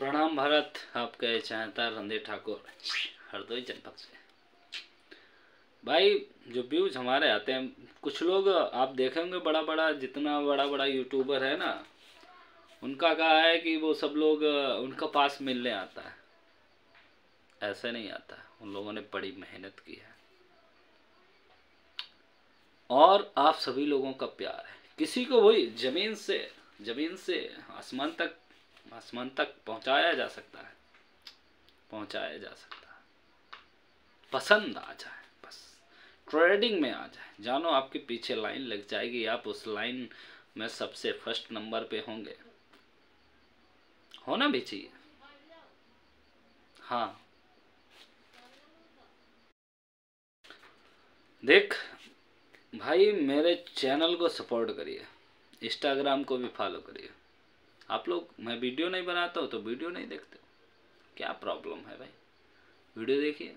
प्रणाम भारत, आपके चाहता रणधीर ठाकुर। हरदोई जनपद से। भाई, जो व्यूज़ हमारे आते हैं, कुछ लोग आप देखेंगे बड़ा बड़ा जितना बड़ा बड़ा यूट्यूबर है ना, उनका कहा है कि वो सब लोग, उनका पास मिलने आता है। ऐसे नहीं आता, उन लोगों ने बड़ी मेहनत की है। और आप सभी लोगों का प्यार है। किसी को वही ज़मीन से ज़मीन से आसमान तक आसमान तक पहुँचाया जा सकता है। पहुँचाया जा सकता है। पसंद आ जाए, बस। ट्रेडिंग में आ जाए। जानो, आपके पीछे लाइन लग जाएगी। आप उस लाइन में सबसे फ़र्स्ट नंबर पे होंगे। होना भी चाहिए। हाँ। देख, भाई मेरे चैनल को सपोर्ट करिए। इंस्टाग्राम को भी फॉलो करिए। आप लोग, मैं वीडियो नहीं बनाता हूँ तो वीडियो नहीं देखते। क्या प्रॉब्लम है भाई? वीडियो देखिए।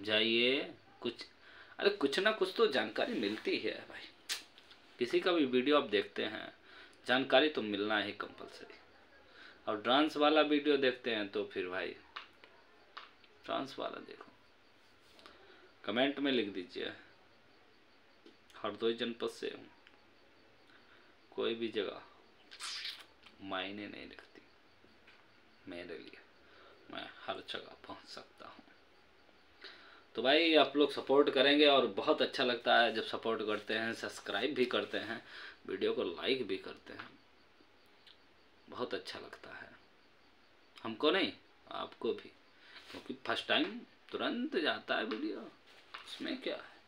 जाइए, कुछ, अरे कुछ ना कुछ तो जानकारी मिलती है भाई। किसी का भी वीडियो आप देखते हैं, जानकारी तो मिलना ही कंपलसरी और डांस वाला वीडियो देखते हैं तो फिर भाई डांस वाला देखो। कमेंट में लिख दीजिए। हरदोई जनपद से हूँ। कोई भी जगह। मायने नहीं रखती। मेरे लिए मैं हर जगह पहुँच सकता हूँ। तो भाई, आप लोग सपोर्ट करेंगे और बहुत अच्छा लगता है जब सपोर्ट करते हैं सब्सक्राइब भी करते हैं वीडियो को लाइक भी करते हैं। बहुत अच्छा लगता है। हमको नहीं, आपको भी। क्योंकि फ़र्स्ट टाइम तुरंत जाता है वीडियो उसमें क्या है?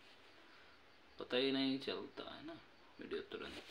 पता ही नहीं चलता है ना। वीडियो तुरंत